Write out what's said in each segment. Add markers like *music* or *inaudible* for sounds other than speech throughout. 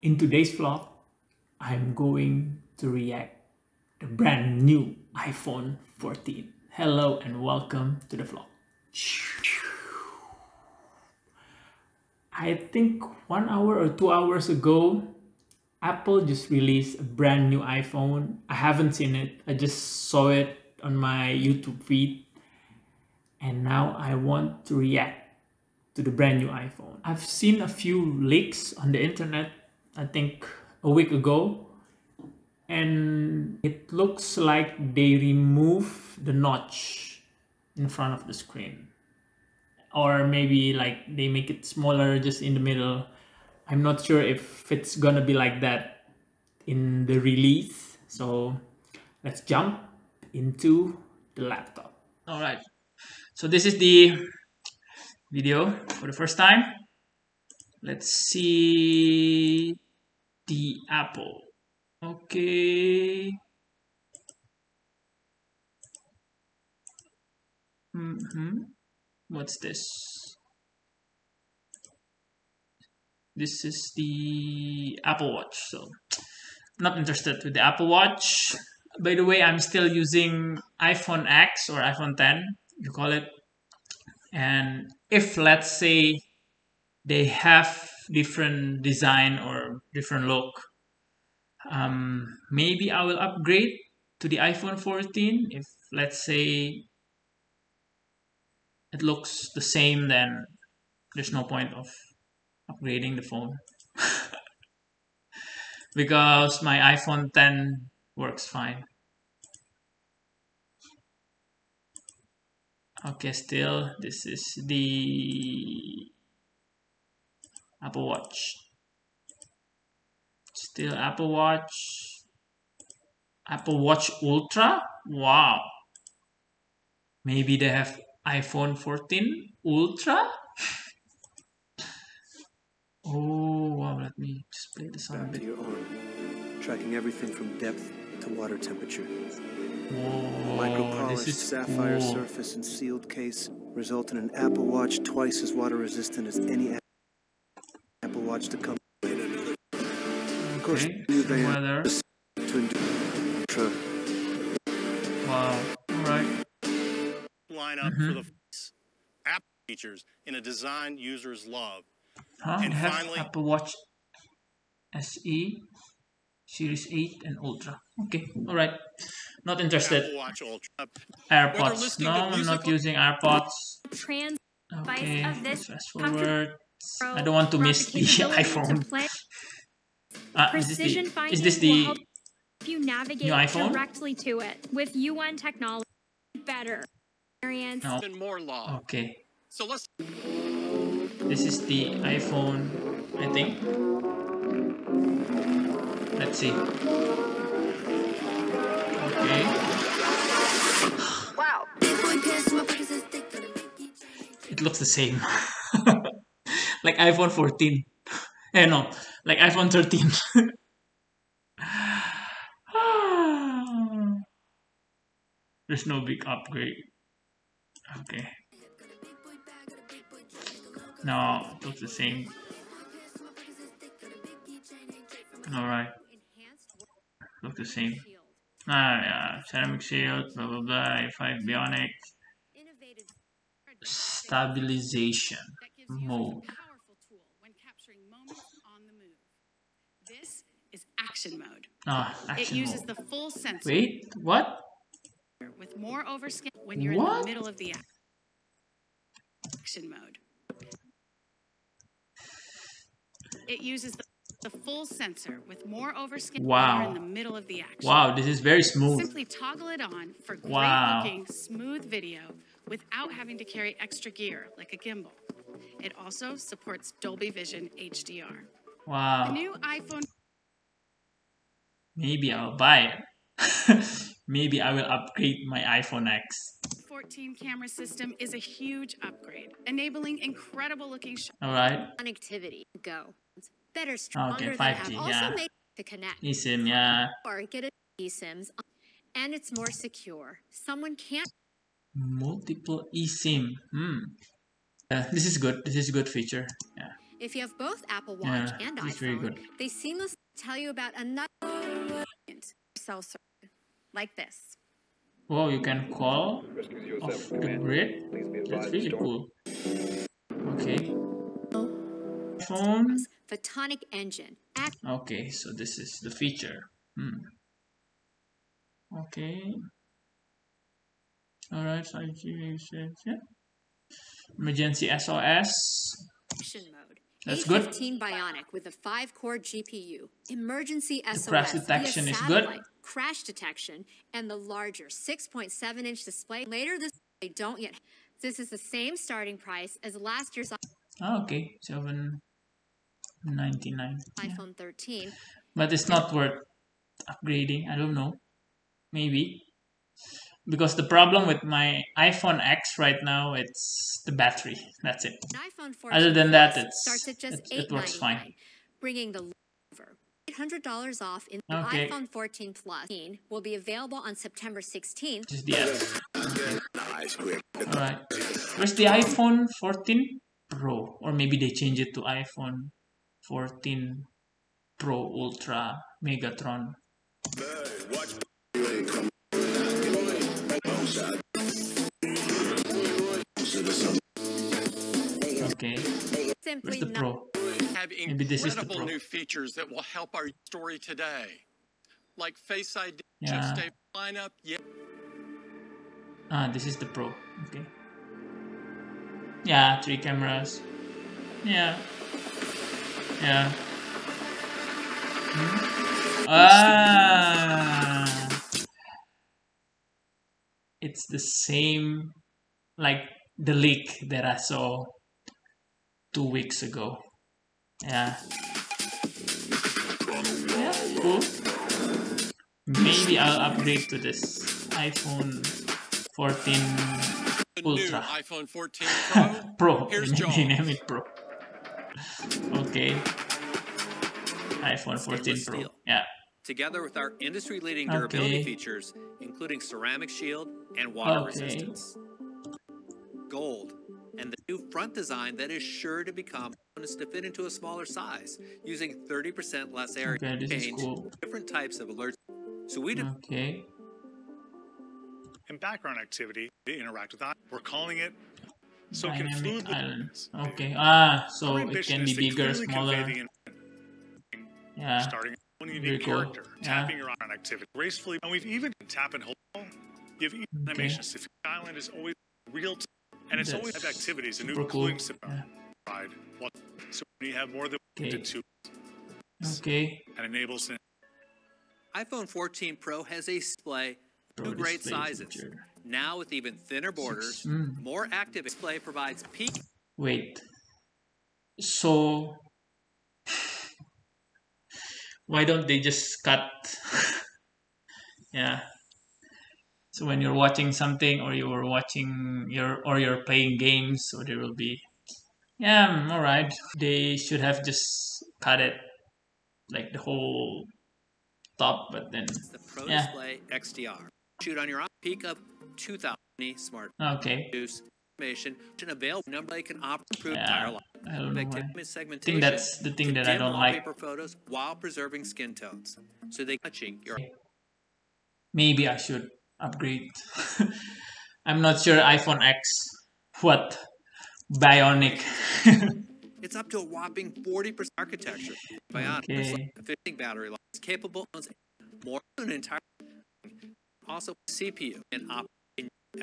In today's vlog, I'm going to react the brand new iPhone 14. Hello and welcome to the vlog. I think one hour or two hours ago, Apple just released a brand new iPhone. I haven't seen it. I just saw it on my YouTube feed. And now I want to react to the brand new iPhone. I've seen a few leaks on the internet I think a week ago. And it looks like they remove the notch in front of the screen. Or maybe like they make it smaller just in the middle. I'm not sure if it's gonna be like that in the release. So let's jump into the laptop. All right. So this is the video for the first time. Let's see the apple. Okay. Mm hmm What's this? This is the Apple Watch. So, not interested with the Apple Watch. By the way, I'm still using iPhone X or iPhone 10, you call it. And if let's say they have different design or different look. Um, maybe I will upgrade to the iPhone 14 if let's say it looks the same then there's no point of upgrading the phone. *laughs* Because my iPhone 10 works fine. Okay still this is the Apple Watch. Still Apple Watch. Apple Watch Ultra? Wow. Maybe they have iPhone 14 Ultra? *laughs* oh, wow, let me just play the sound Back to your arm, tracking everything from depth to water temperature. Whoa, Micropolished sapphire cool. surface and sealed case result in an Apple Watch twice as water resistant as any Apple Watch to come. Of course, Okay, new some band weather. to endure. Wow, alright. line up Mhm. for the app features in a design users love. Huh? And have finally- Apple Watch SE, Series 8 and Ultra. Okay, alright. Not interested. Apple Watch Ultra. AirPods. No, I'm not using AirPods. trans Okay, of let's this fast comfort- forward. Pro I don't want to miss the capability iPhone. play- Uh, is this the, is this the help you navigate new iPhone? directly to it with UN technology. Better experience. No. And more love. Okay, So let's this is the iPhone, I think. Let's see. Okay, Wow. it looks the same. *laughs* like iPhone 14. Eh, no, like iPhone 13. *sighs* There's no big upgrade. Okay. No, it looks the same. Alright, look the same. Ah, yeah, ceramic shield, blah blah blah, A5 Bionic, stabilization mode. Moments on the move. This is action mode. Ah, It uses mode. the full sensor Wait, what? with more overscan when you're in the middle of the act- action mode. It uses the, the full sensor with more overscan when Wow. you're in the middle of the action. Wow, this is very smooth. Simply toggle it on for great Wow. looking, smooth video without having to carry extra gear like a gimbal. It also supports Dolby Vision HDR. The Wow, new iPhone maybe I'll buy it. *laughs* maybe I will upgrade my iPhone X. 14 camera system is a huge upgrade, enabling incredible looking shots. Alright, connectivity go. It's better, stronger Okay, than 5G, ever. Also yeah. made to connect eSIM, yeah. or get a eSIMs, and it's more secure. Someone can't Multiple eSIM. Hmm. Yeah, this is good. This is a good feature. Yeah. If you have both Apple Watch Yeah, and it's very iPhone, good. they seamlessly tell you about another cell service like this. Wow, you can call off the grid. That's really cool. Okay. Phone. Photonic engine. Okay, so this is the feature. Hmm. Okay. Alright, 5G usage, yeah. Emergency SOS. mode. That's good. A15 Bionic with a 5-core GPU, emergency SOS, crash detection is good. crash detection, and the larger 6.7-inch display. Later this they don't yet. This is the same starting price as last year's Ah, okay, 799. Yeah. iPhone 13. But it's not worth upgrading. I don't know. Maybe. Because the problem with my iPhone X right now, it's the battery. That's it. iPhone 14 Other than that, Plus it's- starts at just it- it works fine. bringing the over $800 off in the Okay. iPhone 14 Plus will be available on September 16th. Just the S. Alright. Where's the iPhone 14 Pro? Or maybe they change it to iPhone 14 Pro Ultra Megatron. Okay. Simply Where's the Pro? Have Maybe this is the Pro. new features that will help our story today, like Face ID, Yeah. stay lineup. Yeah. Ah, this is the Pro. Okay. Yeah, three cameras. Yeah. Yeah. Hmm? Ah. It's the same like the leak that I saw two weeks ago. Yeah. Yeah, cool. Maybe I'll upgrade to this iPhone 14 Ultra. iPhone 14 *laughs* Pro. Pro. Here's it Pro. Okay. iPhone 14 Pro. steel. Yeah. Together with our industry-leading durability Okay. features, including ceramic shield and water Okay. resistance. Gold, and the new front design that is sure to become to fit into a smaller size, using 30% less area Okay, to this is change cool. different types of alerts. So we de- Okay. and background activity to interact with that. We're calling it so it can Dynamic fluidly. islands. Okay. Ah, so it can be bigger, smaller. convey the in- Yeah. starting with one Very unique cool. character, Yeah. tapping your on activity gracefully, and we've even tap and hold. Give have Okay. animations. If the island is always real, time, and it's always have activities, a new super cool. cooling Yeah. ride. So when you have more than one Okay. to two, Okay. and enables an iPhone 14 Pro has a display, two great display sizes. feature. Now with even thinner borders, mm. more active display provides peak Wait. So *sighs* why don't they just cut? *laughs* yeah. So when you're watching something or you're watching your or you're playing games, so there will be yeah, all right. They should have just cut it like the whole top, but then it's the Pro Yeah. Display XDR. Shoot on your peak of 2000 smart okay. information and available number they can opt improve Yeah, tire life. I don't know why. I think that's the thing that I don't like. wallpaper photos while preserving skin tones. So they touching your maybe I should upgrade. *laughs* I'm not sure iPhone X what bionic. *laughs* It's up to a whopping 40% architecture. Bionic, Okay. efficient battery life, is capable of more than an entire. Also, CPU and op.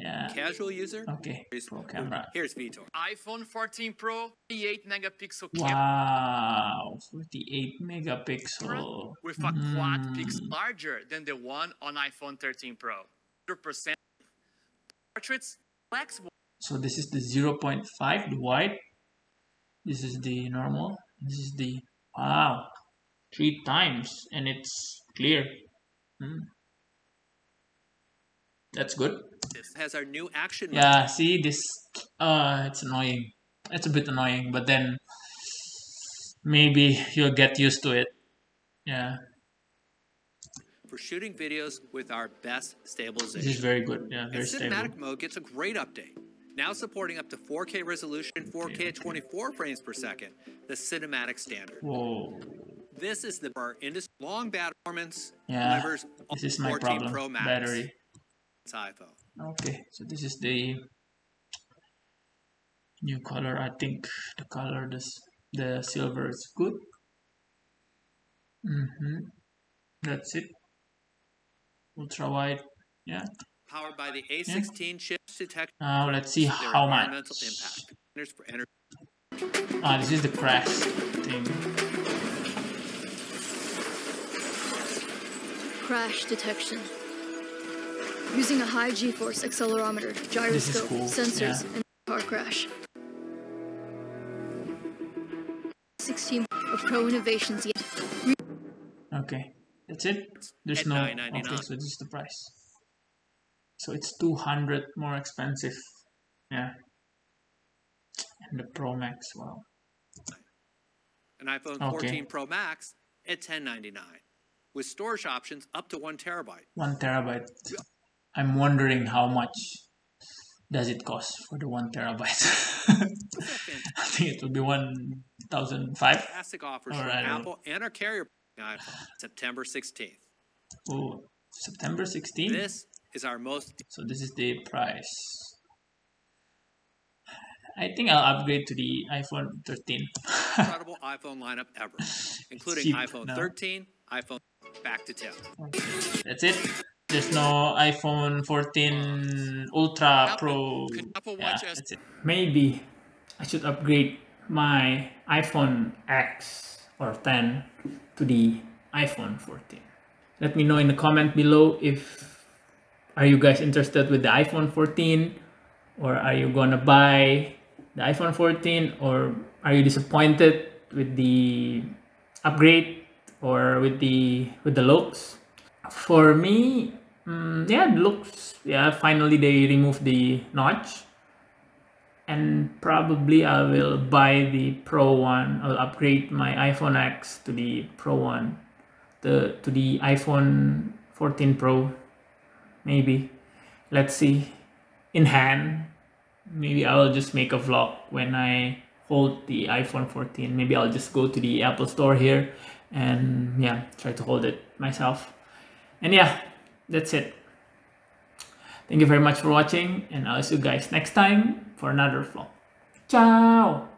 Yeah. Casual user. Okay. Pro camera. Here's Vitor. iPhone 14 Pro, 48 megapixel camera Wow, 48 megapixel. with a quad Mm. pixel larger than the one on iPhone 13 Pro. 100% portraits flexible So this is the 0.5, the wide. This is the normal. This is the wow, three times, and it's clear. Hmm. That's good. has our new action. Yeah, see this. Uh, it's annoying. It's a bit annoying, but then maybe you'll get used to it. Yeah, shooting videos with our best stabilization. this is very good. Yeah, And very stable. cinematic mode gets a great update. now supporting up to 4K resolution 4K at 24 frames per second, the cinematic standard. Whoa. This is the our industry long battery performance Yeah, delivers this is my 14 problem. Pro Max Battery. It's iPhone. Okay, so this is the new color. I think the color, this the silver is good. Mm-hmm. That's it. Ultra wide. Yeah. Powered by the A16 chips. detect Now let's see how much. environmental impact. Standards for energy Ah, this is the crash thing. Crash detection. Using a high G-force accelerometer, gyroscope, cool, sensors, yeah. and car crash. 16 of Pro Innovations yet. Okay, that's it. There's At no. Okay, so this is the price. So it's 200 more expensive. Yeah. And the Pro Max, wow. an iPhone Okay. 14 Pro Max at 1099 with storage options up to one terabyte. One terabyte. I'm wondering how much does it cost for the one terabyte. *laughs* I think it will be one thousand five. Fantastic offers from. Apple and our carrier iPhone September 16th. Oh, September 16th. This is our most So this is the price. I think I'll upgrade to the iPhone 13. incredible *laughs* iPhone lineup ever, including Cheap iPhone now. 13, iPhone back to 10. That's it. There's no iPhone 14 Ultra Pro. Could Apple Yeah, Watch that's it. Maybe I should upgrade my iPhone X or 10 to the iPhone 14. Let me know in the comment below if are you guys interested with the iPhone 14 or are you gonna buy the iPhone 14 or are you disappointed with the upgrade or with the with the looks for me mm, yeah looks yeah finally they removed the notch and probably I will buy the Pro one. I'll upgrade my iPhone X to the Pro one, the to the iPhone 14 Pro, maybe. Let's see. In hand, maybe I will just make a vlog when I hold the iPhone 14. Maybe I'll just go to the Apple Store here and yeah, try to hold it myself. And yeah, that's it. Thank you very much for watching, and I'll see you guys next time for another vlog. Ciao!